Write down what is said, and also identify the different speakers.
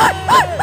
Speaker 1: Ah!